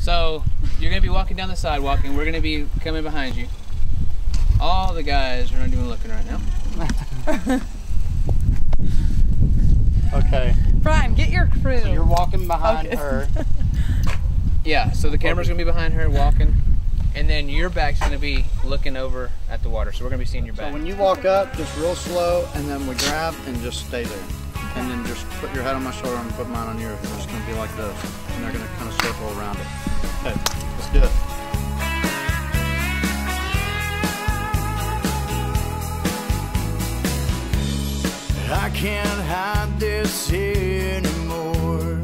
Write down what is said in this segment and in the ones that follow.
So you're gonna be walking down the sidewalk, and we're gonna be coming behind you. All the guys are not even looking right now. Okay. Brian, get your crew. So you're walking behind Okay. her. Yeah. So the camera's gonna be behind her walking, and then your back's gonna be looking over at the water. So we're gonna be seeing your back. So back. when you walk up, just real slow, and then we grab and just stay there. And then just put your head on my shoulder and put mine on yours. And it's gonna be like this. And they're gonna kind of circle around it. Okay, let's do it. I can't hide this anymore.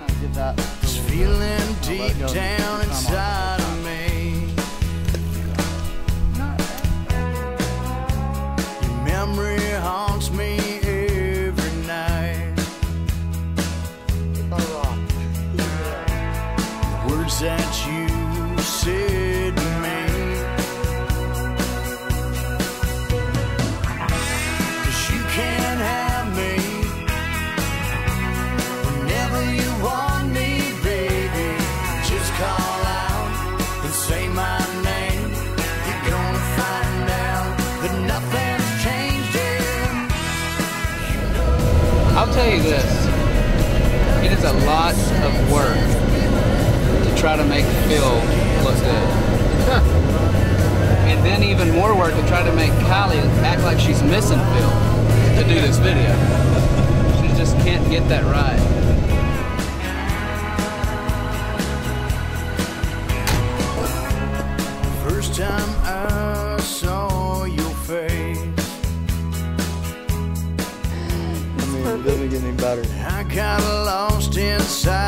Kind of that. It's feeling deep go. down inside That you said to me. Cause you can't have me whenever you want me, baby. Just call out and say my name. You're gonna find out that nothing's changed. Yeah. I'll tell you this. It is a lot of work try to make Phil look good. and then even more work to try to make Kylie act like she's missing Phil to do this video. She just can't get that right. First time I saw your face, I mean, it doesn't get any better. I got lost inside